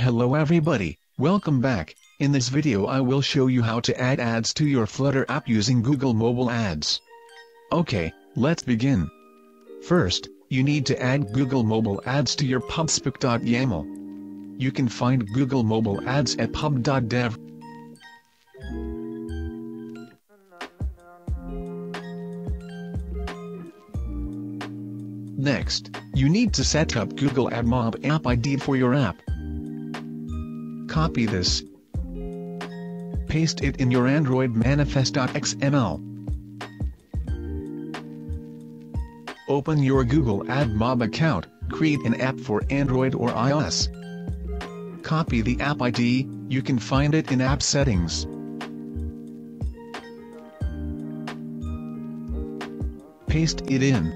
Hello everybody, welcome back. In this video I will show you how to add ads to your Flutter app using Google Mobile Ads. Okay, let's begin. First, you need to add Google Mobile Ads to your pubspec.yaml. You can find Google Mobile Ads at pub.dev. Next, you need to set up Google AdMob app ID for your app. Copy this. Paste it in your Android manifest.xml. Open your Google AdMob account, create an app for Android or iOS. Copy the app ID, you can find it in App Settings. Paste it in.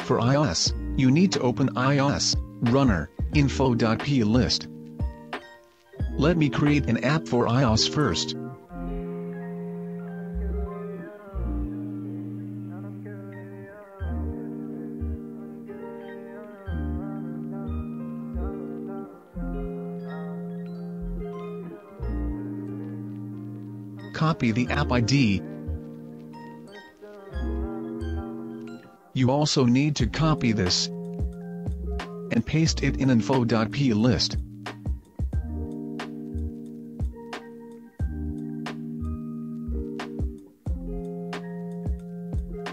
For iOS, you need to open iOS, runner, info.plist. Let me create an app for iOS first. Copy the app ID. You also need to copy this and paste it in info.plist.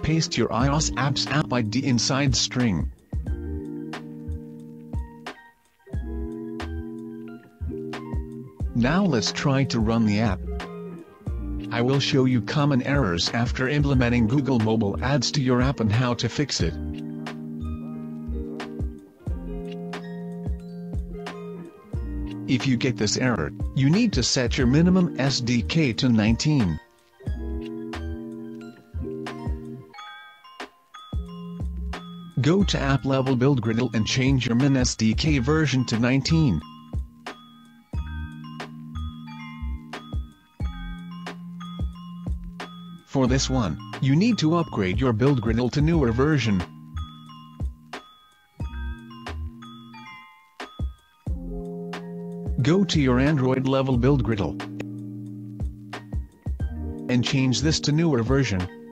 Paste your iOS app's app ID inside string. Now let's try to run the app. I will show you common errors after implementing Google Mobile Ads to your app and how to fix it. If you get this error, you need to set your minimum SDK to 19. Go to App Level Build Gradle and change your Min SDK version to 19. For this one, you need to upgrade your build Gradle to newer version. Go to your Android level build Gradle and change this to newer version.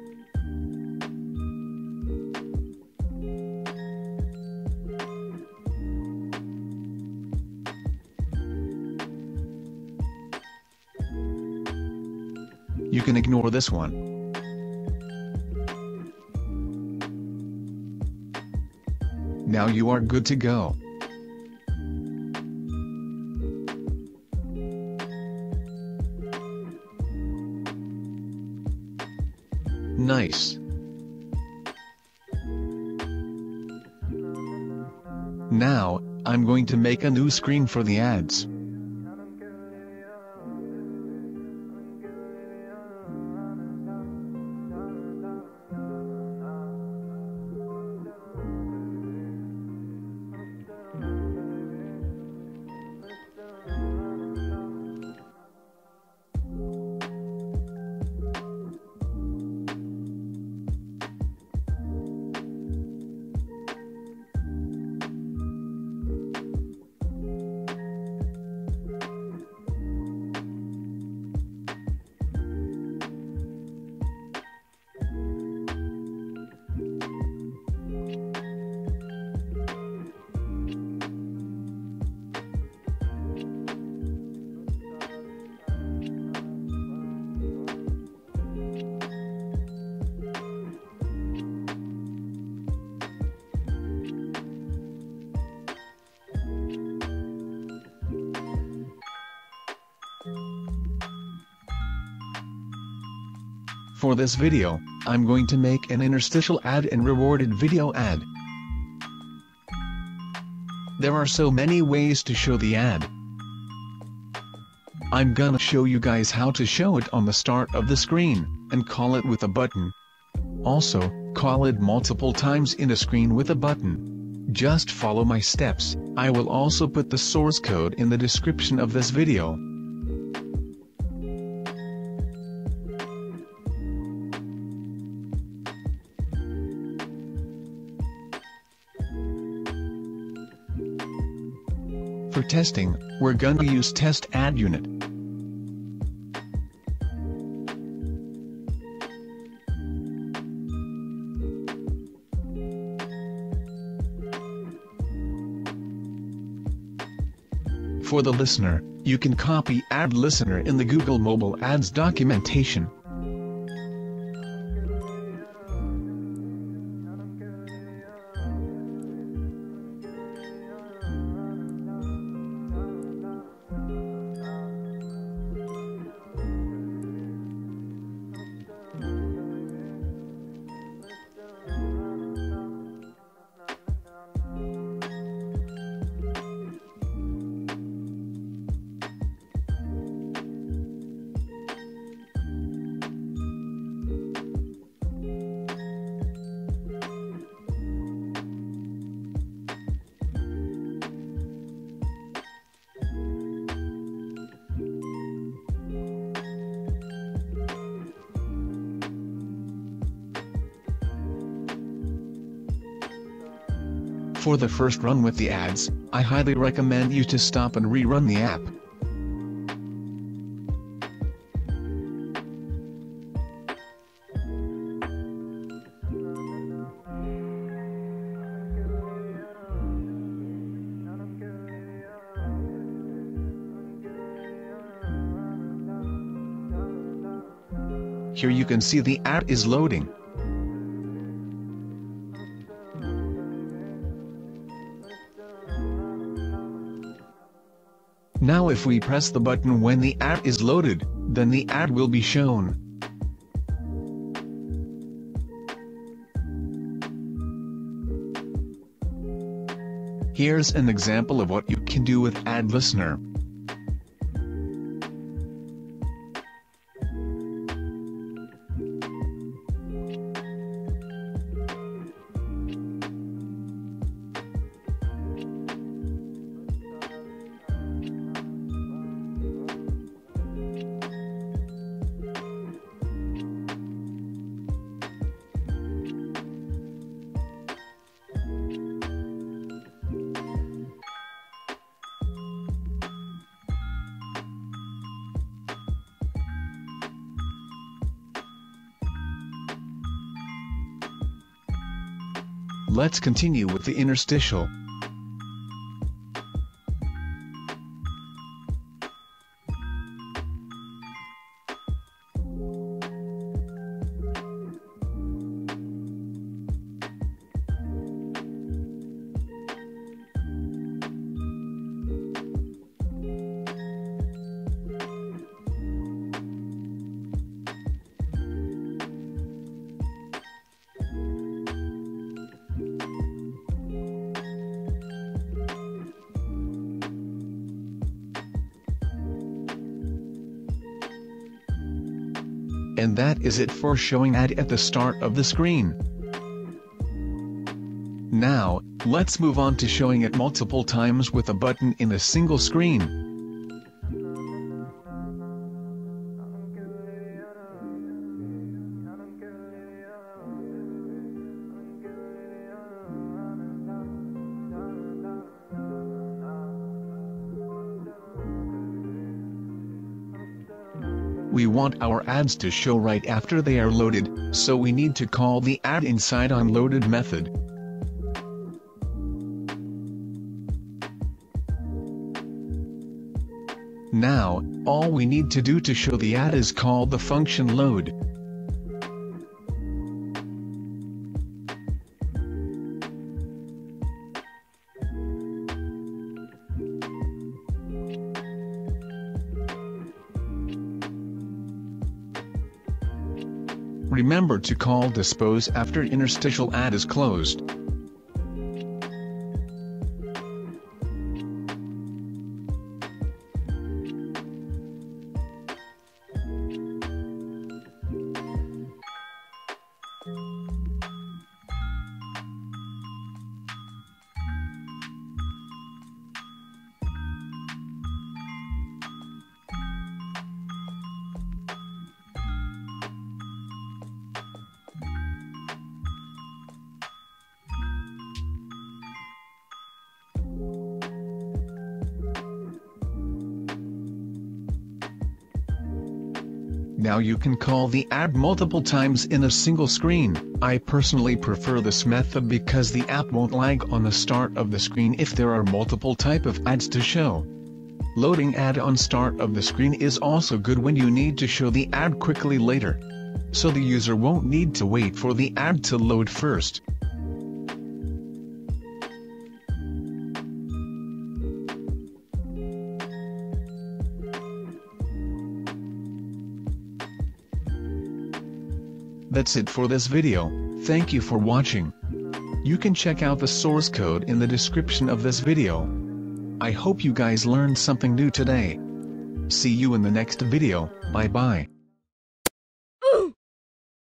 You can ignore this one. Now you are good to go. Nice. Now, I'm going to make a new screen for the ads. For this video, I'm going to make an interstitial ad and rewarded video ad. There are so many ways to show the ad. I'm gonna show you guys how to show it on the start of the screen, and call it with a button. Also, call it multiple times in a screen with a button. Just follow my steps, I will also put the source code in the description of this video. Testing, we're gonna use test ad unit. For the listener, you can copy Ad Listener in the Google Mobile Ads documentation. For the first run with the ads, I highly recommend you to stop and rerun the app. Here you can see the app is loading. Now if we press the button when the ad is loaded, then the ad will be shown. Here's an example of what you can do with Ad Listener. Let's continue with the interstitial. And that is it for showing ad at the start of the screen. Now, let's move on to showing it multiple times with a button in a single screen. Want our ads to show right after they are loaded, so we need to call the ad inside onLoaded method. Now, all we need to do to show the ad is call the function load. Remember to call dispose after interstitial ad is closed. Now you can call the ad multiple times in a single screen. I personally prefer this method because the app won't lag on the start of the screen if there are multiple type of ads to show. Loading ad on start of the screen is also good when you need to show the ad quickly later. So the user won't need to wait for the ad to load first. That's it for this video, thank you for watching. You can check out the source code in the description of this video. I hope you guys learned something new today. See you in the next video, bye bye.